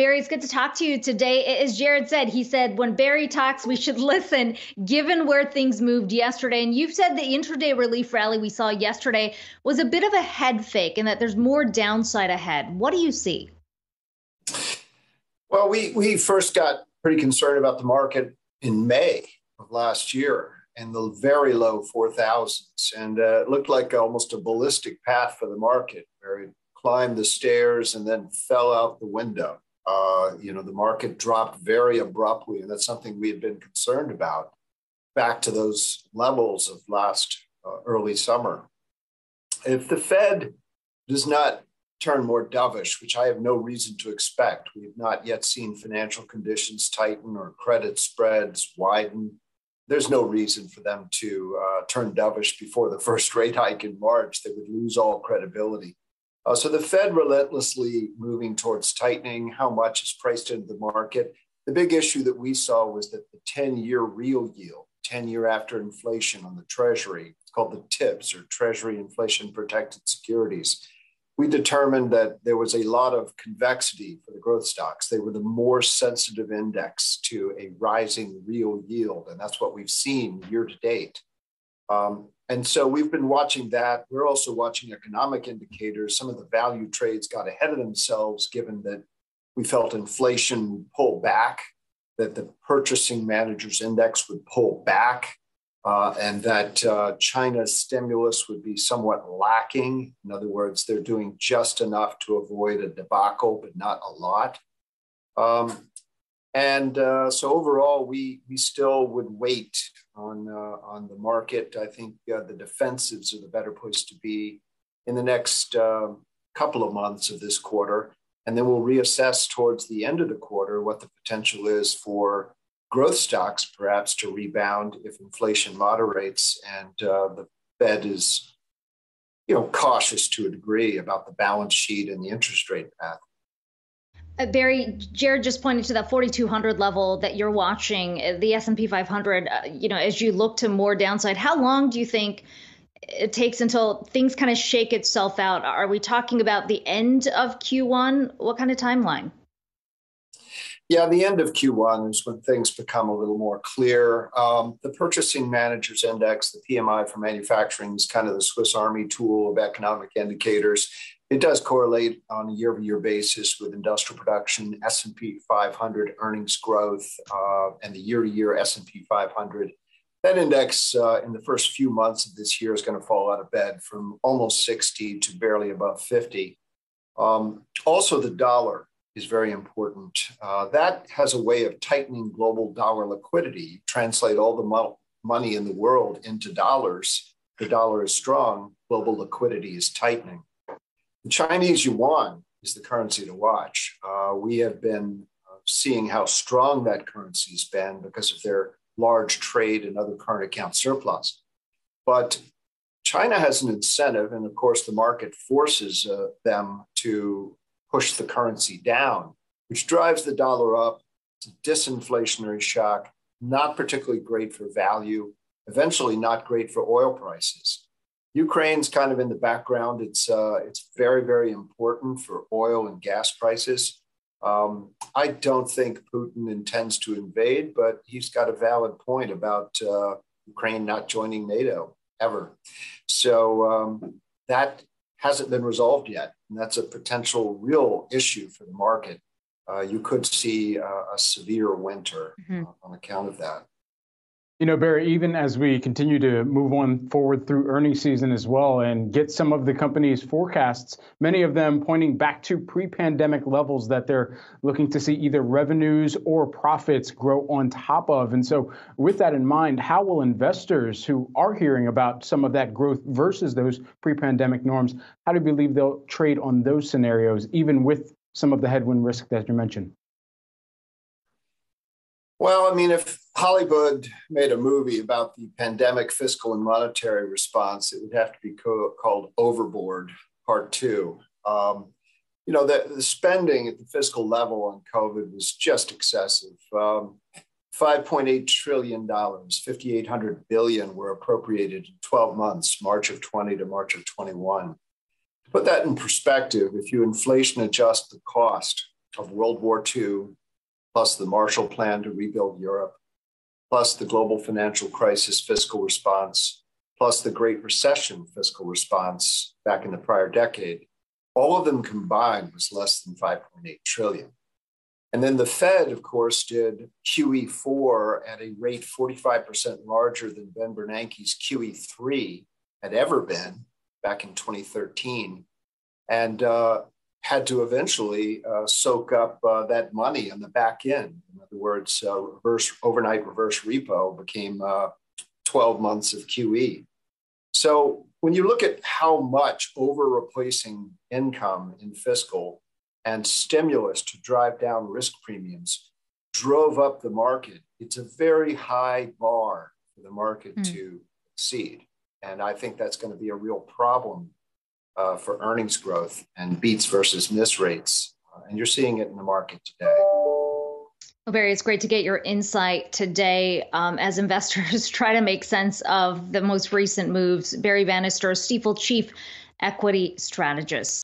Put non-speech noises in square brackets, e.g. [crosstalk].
Barry, it's good to talk to you today. As Jared said, he said when Barry talks, we should [laughs] listen, given where things moved yesterday. And you've said the intraday relief rally we saw yesterday was a bit of a head fake and that there's more downside ahead. What do you see? Well, we, we first got pretty concerned about the market in May of last year and the very low 4,000s. And uh, it looked like almost a ballistic path for the market where it climbed the stairs and then fell out the window. Uh, you know, the market dropped very abruptly, and that's something we had been concerned about back to those levels of last uh, early summer. If the Fed does not turn more dovish, which I have no reason to expect, we have not yet seen financial conditions tighten or credit spreads widen. There's no reason for them to uh, turn dovish before the [laughs] first rate hike in March. They would lose all credibility. Uh, so the Fed relentlessly moving towards tightening. How much is priced into the market? The big issue that we saw was that the 10 year real yield, 10 year after inflation on the Treasury, it's called the TIPS or Treasury Inflation Protected Securities. We determined that there was a lot of convexity for the growth stocks. They were the more sensitive index to a rising real yield. And that's what we've seen year to date. Um, and so we've been watching that. We're also watching economic indicators. Some of the value trades got ahead of themselves given that we felt inflation pull back, that the purchasing managers index would pull back, uh, and that uh, China's stimulus would be somewhat lacking. In other words, they're doing just enough to avoid a debacle, but not a lot. Um, and uh, so overall, we we still would wait on uh, on the market. I think uh, the defensives are the better place to be in the next uh, couple of months of this quarter, and then we'll reassess towards the end of the quarter what the potential is for growth stocks, perhaps to rebound if inflation moderates and uh, the Fed is, you know, cautious to a degree about the balance sheet and the interest rate path. Uh, Barry, Jared just pointed to that 4,200 level that you're watching, uh, the S&P 500. Uh, you know, as you look to more downside, how long do you think it takes until things kind of shake itself out? Are we talking about the end of Q1? What kind of timeline? Yeah, the end of Q1 is when things become a little more clear. Um, the Purchasing Managers Index, the PMI for manufacturing, is kind of the Swiss Army tool of economic indicators. It does correlate on a year-over-year basis with industrial production, S&P 500 earnings growth, uh, and the year-to-year S&P 500. That index uh, in the first few months of this year is going to fall out of bed from almost 60 to barely above 50. Um, also, the dollar is very important. Uh, that has a way of tightening global dollar liquidity. Translate all the mo- money in the world into dollars. The dollar is strong, global liquidity is tightening. The Chinese yuan is the currency to watch. Uh, we have been uh, seeing how strong that currency has been because of their large trade and other current account surplus. But China has an incentive, and of course, the market forces uh, them to push the currency down, which drives the dollar up. It's a disinflationary shock, not particularly great for value, eventually, not great for oil prices. Ukraine's kind of in the background. It's uh, it's very very important for oil and gas prices. Um, I don't think Putin intends to invade, but he's got a valid point about uh, Ukraine not joining NATO ever. So um, that hasn't been resolved yet, and that's a potential real issue for the market. Uh, you could see uh, a severe winter mm-hmm. on account of that. You know, Barry, even as we continue to move on forward through earnings season as well and get some of the company's forecasts, many of them pointing back to pre pandemic levels that they're looking to see either revenues or profits grow on top of. And so, with that in mind, how will investors who are hearing about some of that growth versus those pre pandemic norms, how do you believe they'll trade on those scenarios, even with some of the headwind risk that you mentioned? Well, I mean, if Hollywood made a movie about the pandemic fiscal and monetary response, it would have to be co- called Overboard Part Two. Um, you know, the, the, spending at the fiscal level on COVID was just excessive. Um, $5.8 trillion, 5,800 billion were appropriated in 12 months, March of 20 to March of 21. To put that in perspective, if you inflation adjust the cost of World War II, plus the Marshall Plan to rebuild Europe, plus the global financial crisis fiscal response, plus the Great Recession fiscal response back in the prior decade, all of them combined was less than 5.8 trillion. And then the Fed, of course, did QE4 at a rate 45% larger than Ben Bernanke's QE3 had ever been back in 2013, and uh, had to eventually uh, soak up uh, that money on the back end. In other words, uh, reverse overnight reverse repo became uh, 12 months of QE. So when you look at how much over replacing income in fiscal and stimulus to drive down risk premiums drove up the market, it's a very high bar for the market mm. to exceed. And I think that's going to be a real problem uh, for earnings growth and beats versus miss rates. Uh, and you're seeing it in the market today. Well, Barry, it's great to get your insight today um, as investors [laughs] try to make sense of the most recent moves. Barry Bannister, Stifel Chief Equity Strategist.